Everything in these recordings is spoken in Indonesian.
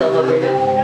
Tá bom, né?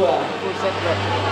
Kebanyakan minum ya?